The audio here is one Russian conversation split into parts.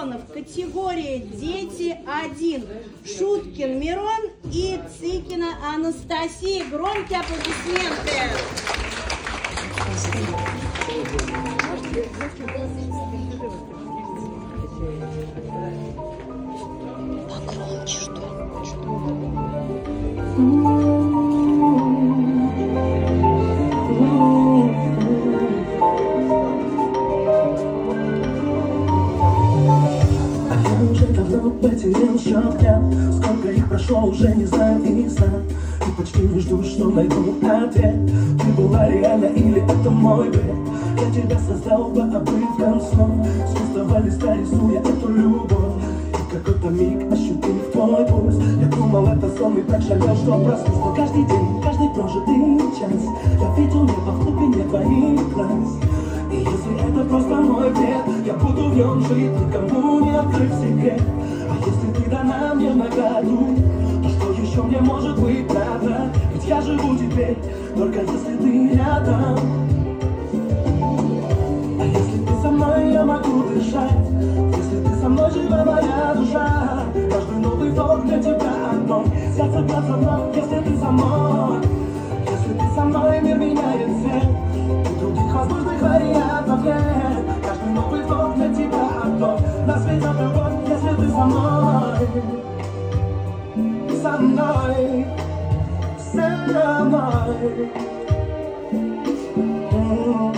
миллионов. Категория «Дети 1». Шуткин Мирон и Цикина Анастасия. Громкие аплодисменты. Погромче, что уже потерял счет Сколько их прошло, уже не знаю и почти не жду, что найду ответ. Ты была реально или это мой бред? Я тебя создал по обрывкам снов С пустого листа рисуя эту любовь. И какой-то миг ощутив твой пульс. Я думал, это сон и так жалел, что проснусь. Но каждый день, каждый прожитый час Я видел небо в глубине твоих глаз. И если это просто мой бред, я буду в нем жить, никому еще мне может быть правда? Ведь я живу теперь, только если ты рядом. А если ты со мной, я могу дышать. Если ты со мной, жива моя душа. Каждый новый вдох для тебя одно. Сердце бьется вновь, если ты со мной. Со мной. Мной. М.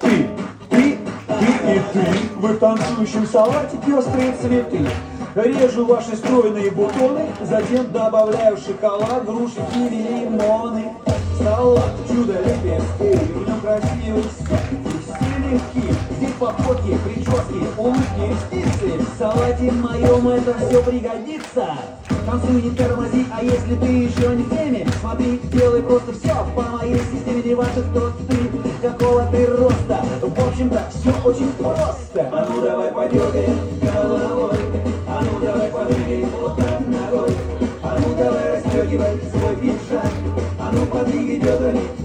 Ты, ты, ты и ты, в танцующем салате пестрые цветы. Режу ваши стройные бутоны, затем добавляю шоколад, груши, киви, лимоны. Салат чудо лепестки, в нем красивый сок, и все легки. Здесь походки, прически, улыбки, ресницы. В салате моем это все пригодится. Танцуй, не тормози, а если ты еще не в теме, смотри, делай просто все по моей системе, не важно, кто ты, какого ты роста. В общем-то, все очень просто. А ну давай подергаем головой, а ну давай подвигай вот так ногой, а ну давай расстегивай свой пиджак, а ну подвигай бедрами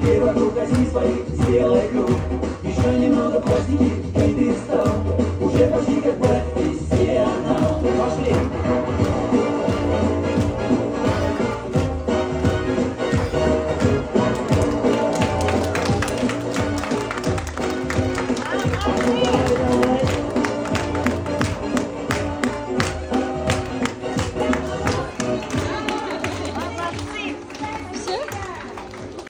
Теперь вокруг оси своих сделай круг. Еще немного пластики, и ты стал